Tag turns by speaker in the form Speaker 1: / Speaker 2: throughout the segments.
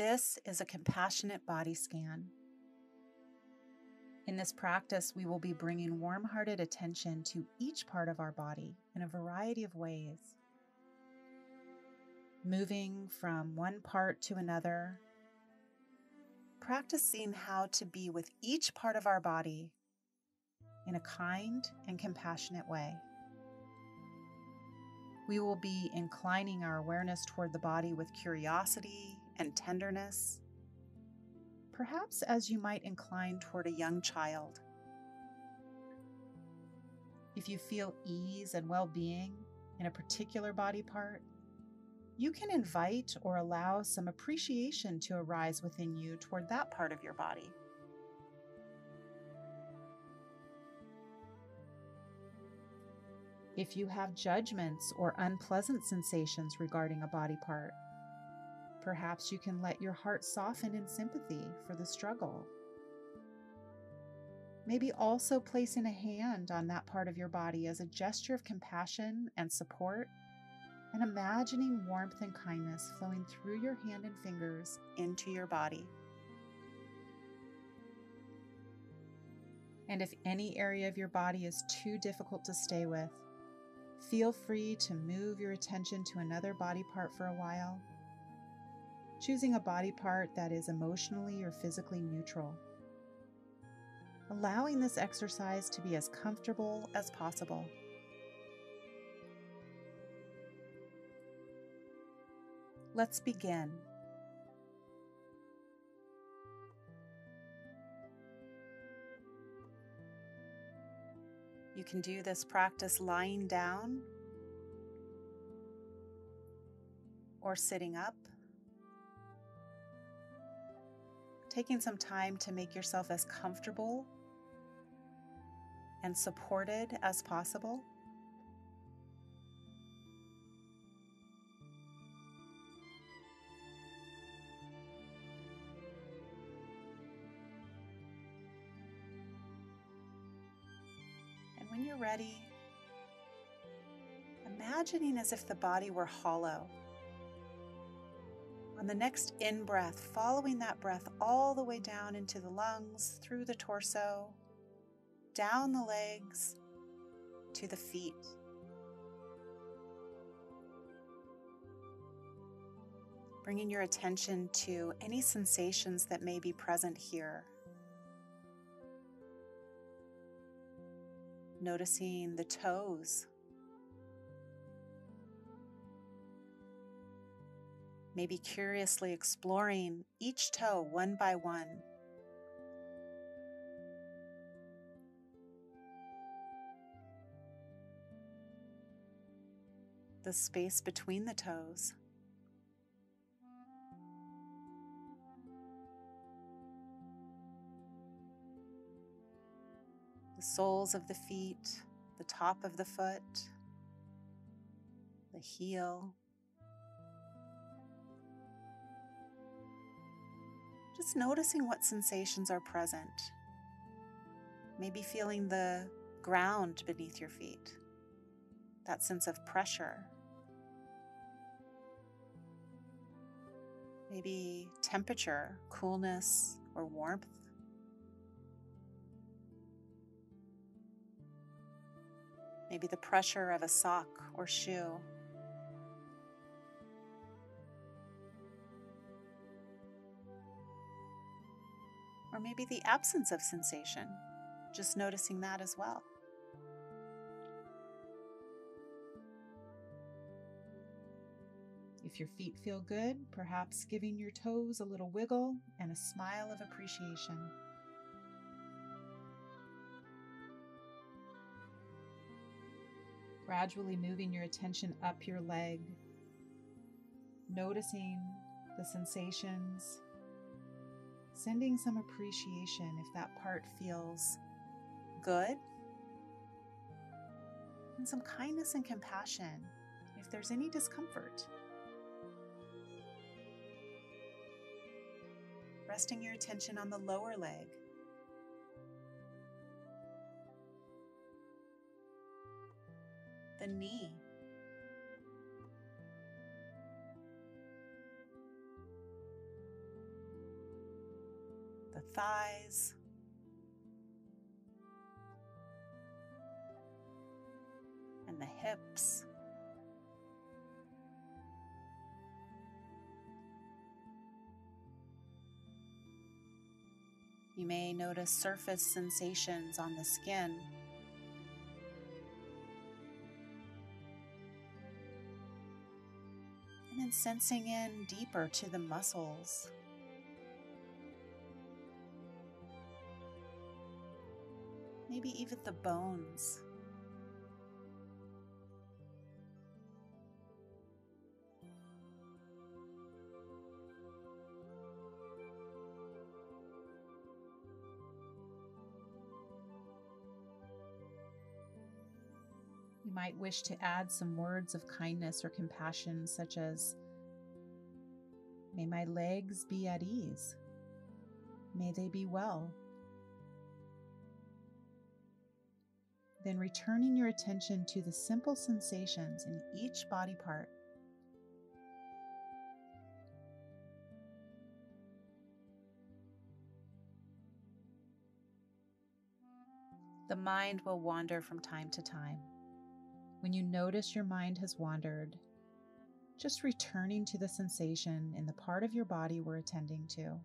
Speaker 1: This is a compassionate body scan. In this practice, we will be bringing warm hearted attention to each part of our body in a variety of ways. Moving from one part to another, practicing how to be with each part of our body in a kind and compassionate way. We will be inclining our awareness toward the body with curiosity and tenderness, perhaps as you might incline toward a young child. If you feel ease and well being in a particular body part, you can invite or allow some appreciation to arise within you toward that part of your body. if you have judgments or unpleasant sensations regarding a body part. Perhaps you can let your heart soften in sympathy for the struggle. Maybe also placing a hand on that part of your body as a gesture of compassion and support, and imagining warmth and kindness flowing through your hand and fingers into your body. And if any area of your body is too difficult to stay with, Feel free to move your attention to another body part for a while, choosing a body part that is emotionally or physically neutral. Allowing this exercise to be as comfortable as possible. Let's begin. You can do this practice lying down or sitting up. Taking some time to make yourself as comfortable and supported as possible. And when you're ready, imagining as if the body were hollow. On the next in breath, following that breath all the way down into the lungs, through the torso, down the legs, to the feet. Bringing your attention to any sensations that may be present here. noticing the toes. Maybe curiously exploring each toe one by one. The space between the toes. the soles of the feet, the top of the foot, the heel. Just noticing what sensations are present. Maybe feeling the ground beneath your feet, that sense of pressure. Maybe temperature, coolness, or warmth. maybe the pressure of a sock or shoe. Or maybe the absence of sensation, just noticing that as well. If your feet feel good, perhaps giving your toes a little wiggle and a smile of appreciation. gradually moving your attention up your leg, noticing the sensations, sending some appreciation if that part feels good, and some kindness and compassion if there's any discomfort. Resting your attention on the lower leg the knee.
Speaker 2: Thighs. And the hips. You may notice surface sensations on the skin. And then sensing in deeper to the muscles. Maybe even the bones.
Speaker 1: You might wish to add some words of kindness or compassion, such as, May my legs be at ease. May they be well. Then returning your attention to the simple sensations in each body part.
Speaker 2: The mind will wander from time to time.
Speaker 1: When you notice your mind has wandered, just returning to the sensation in the part of your body we're attending to.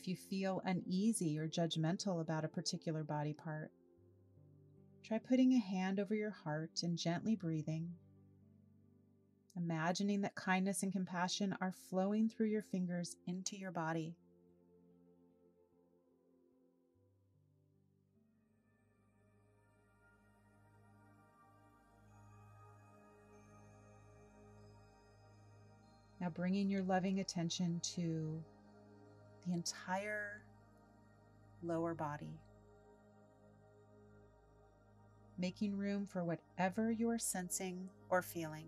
Speaker 1: If you feel uneasy or judgmental about a particular body part, try putting a hand over your heart and gently breathing, imagining that kindness and compassion are flowing through your fingers into your body. Now bringing your loving attention to
Speaker 2: the entire lower body.
Speaker 1: Making room for whatever you are
Speaker 2: sensing or feeling.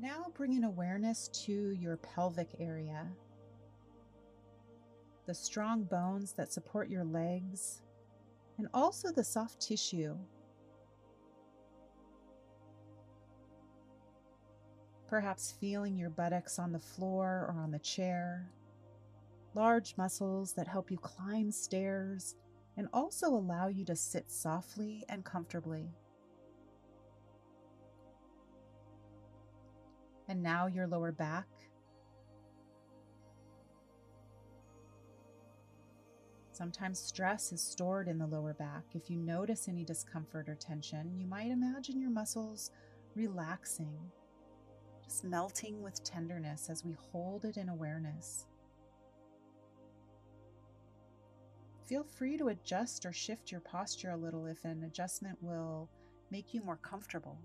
Speaker 1: Now bringing awareness to your pelvic area, the strong bones that support your legs, and also the soft tissue. Perhaps feeling your buttocks on the floor or on the chair, large muscles that help you climb stairs and also allow you to sit softly and comfortably. And now your lower back. Sometimes stress is stored in the lower back. If you notice any discomfort or tension, you might imagine your muscles relaxing, just melting with tenderness as we hold it in awareness. Feel free to adjust or shift your posture a little if an adjustment will make you more comfortable.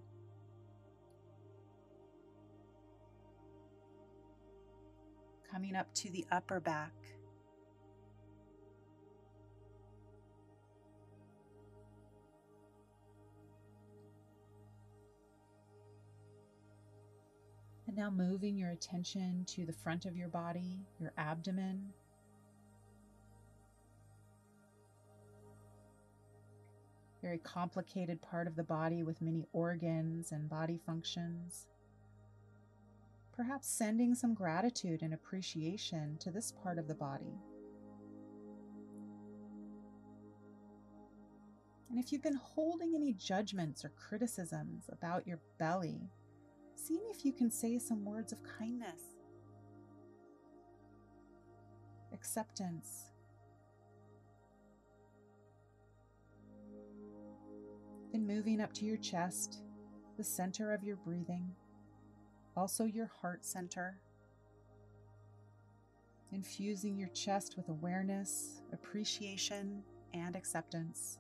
Speaker 1: coming up to the upper back. Now moving your attention to the front of your body, your abdomen. Very complicated part of the body with many organs and body functions perhaps sending some gratitude and appreciation to this part of the body. And if you've been holding any judgments or criticisms about your belly, seeing if you can say some words of kindness, acceptance. Then moving up to your chest, the center of your breathing also your heart center. Infusing your chest with awareness, appreciation, and acceptance.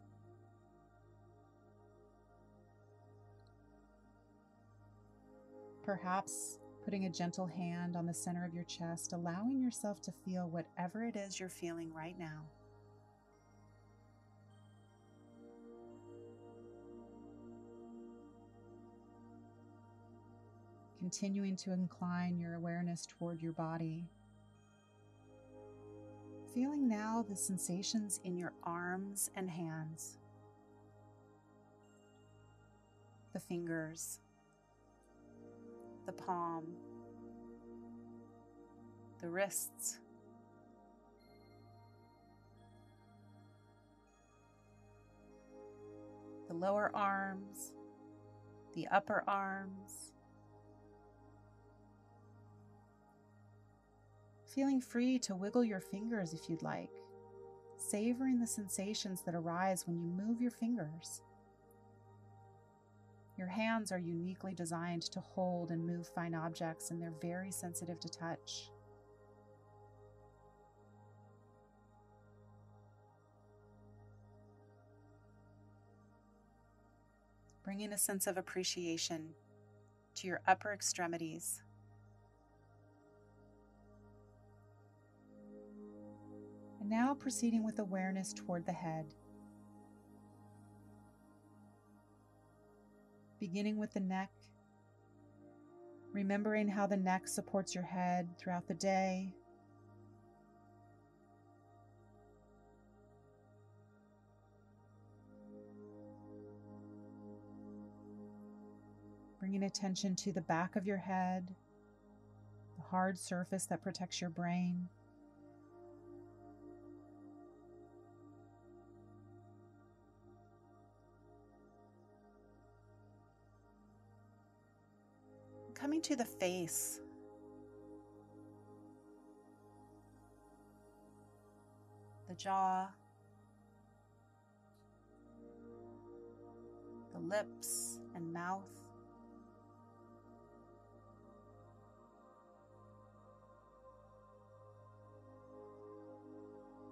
Speaker 1: Perhaps putting a gentle hand on the center of your chest, allowing yourself to feel whatever it is you're feeling right now. continuing to incline your awareness toward your body. Feeling now the sensations in your arms and hands, the fingers, the palm, the wrists. The lower arms, the upper arms, feeling free to wiggle your fingers if you'd like, savoring the sensations that arise when you move your fingers. Your hands are uniquely designed to hold and move fine objects, and they're very sensitive to touch. Bringing a sense of appreciation to your upper extremities. And now proceeding with awareness toward the head. Beginning with the neck, remembering how the neck supports your head throughout the day. Bringing attention to the back of your head, the hard surface that protects your brain. Coming to the face. The jaw, the lips and mouth,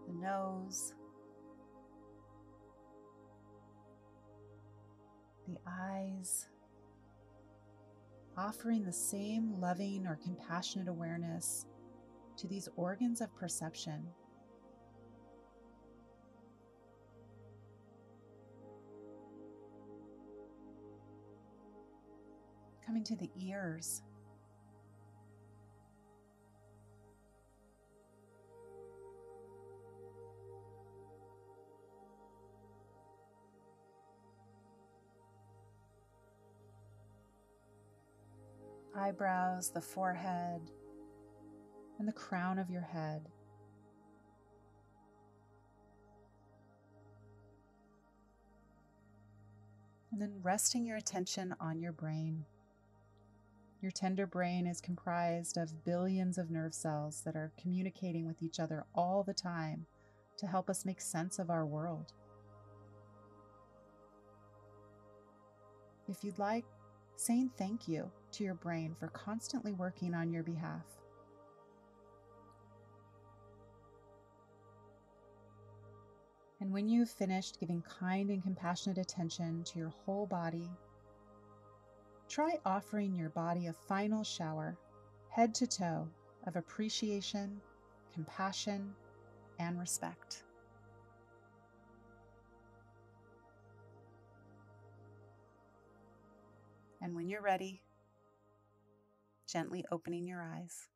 Speaker 1: the nose, the eyes offering the same loving or compassionate awareness to these organs of perception. Coming to the ears. Eyebrows, the forehead, and the crown of your head. And then resting your attention on your brain. Your tender brain is comprised of billions of nerve cells that are communicating with each other all the time to help us make sense of our world. If you'd like, saying thank you to your brain for constantly working on your behalf. And when you've finished giving kind and compassionate attention to your whole body, try offering your body a final shower, head to toe, of appreciation, compassion, and respect. And when you're ready, gently opening your eyes.